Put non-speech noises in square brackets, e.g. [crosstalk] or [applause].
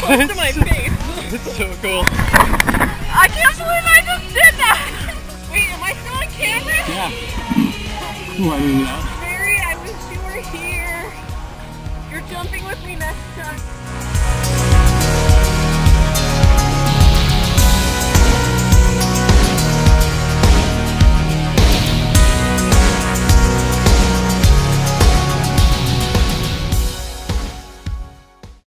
to my [laughs] face. It's so cool. I can't believe I just did that. Wait, am I still on camera? Yeah. Why didn't know. Mary, I wish you were here. You're jumping with me next time.